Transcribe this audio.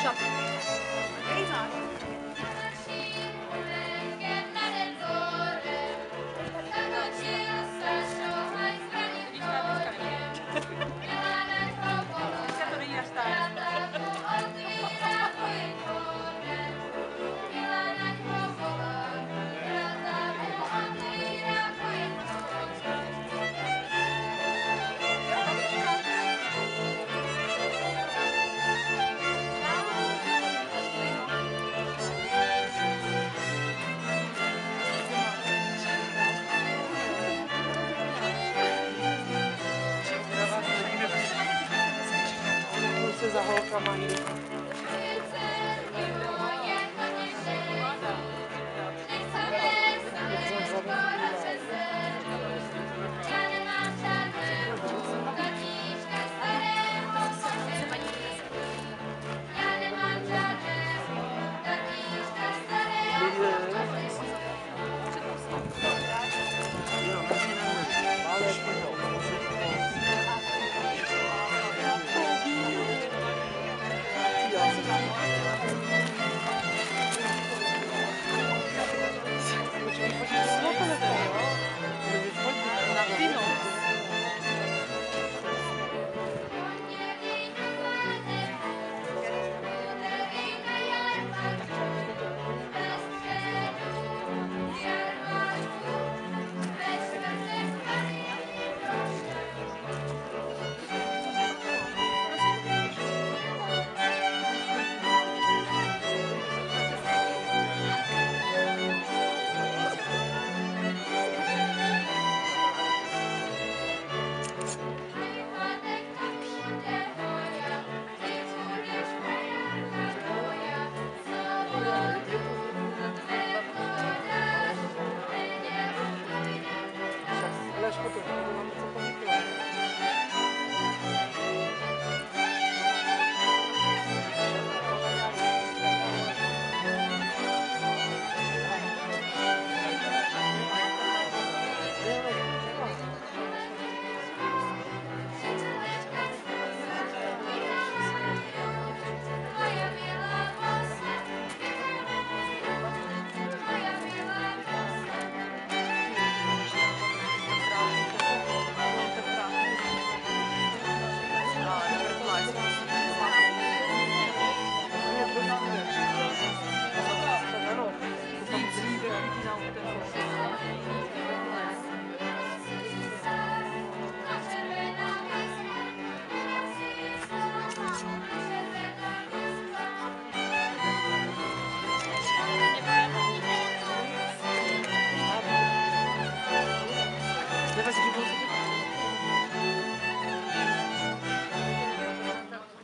zkoušet. Který se za holkama jít. Gracias. Você vai sentir você.